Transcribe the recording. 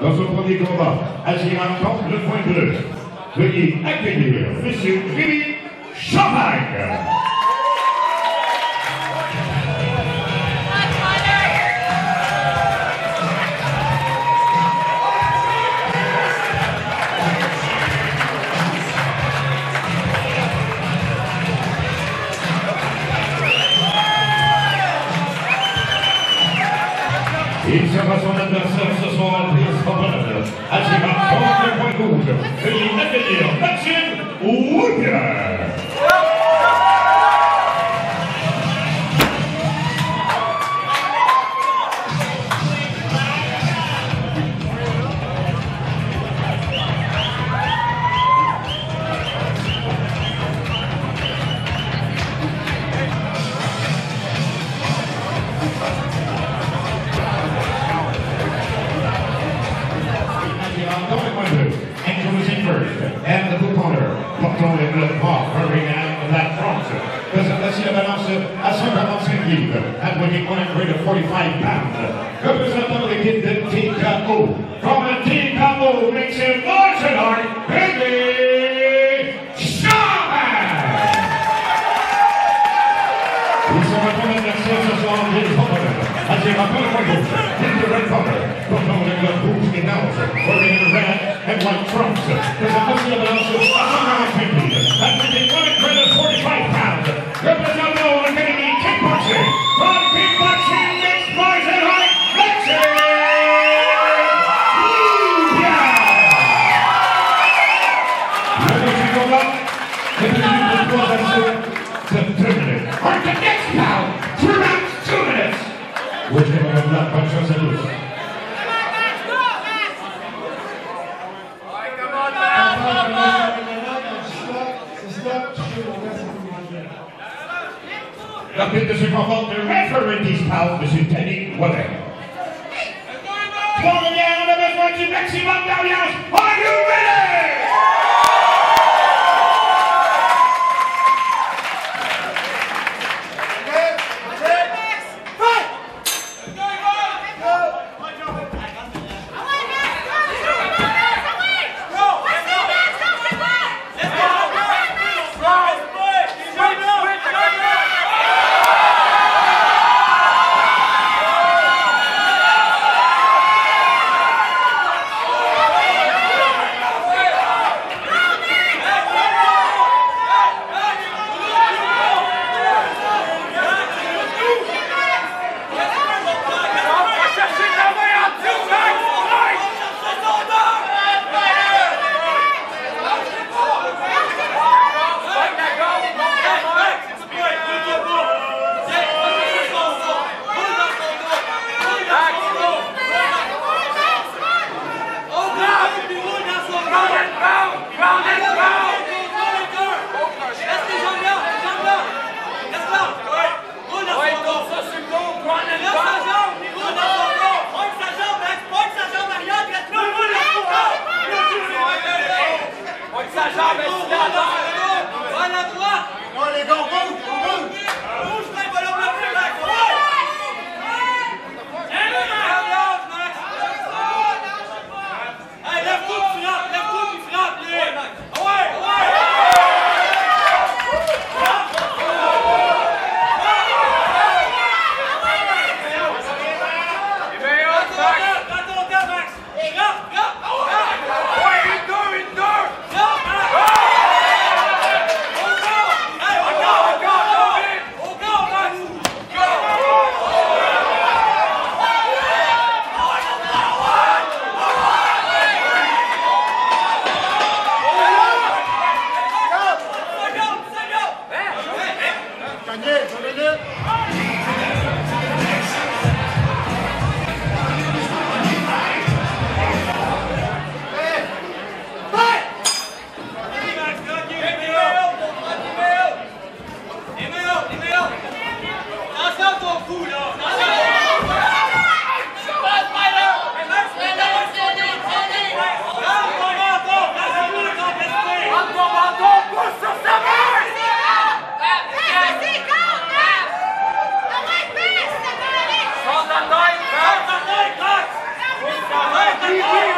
Dans son premier combat, Algérin tente le point bleu. Veuillez accueillir Monsieur Philippe Champagne. Il sera son adversaire ce soir, Pierre Scopen. Algérin tente le point rouge. Veuillez accueillir Maxime Wood. The blue corner, portant le bleu fort, hurrying out of that front. Présentation de balance à 145 livres, at weighing 145 pounds. Représentant l'équipe de TKO, from the TKO, makes him large and hard, Billy Sharman! Il sera ton adversaire ce soir, Bill Popper. Attirant par le point gauche, Bill Red Popper. Portant le club rouge et blanche, wearing the red and white trunks. Présentation de balance à 145 livres, at weighing 145 pounds. Représentant l'Académie Kickboxing, from Kickboxing Mixed Martial Arts, Lexington! On the next bout, two rounds, two minutes. Whichever of that bonne chance à tous. L'arbitre de ce combat, le referee this bout, M. Teddy milliards, on a besoin du maximum you ready? Daniel, donnez-le Keep it.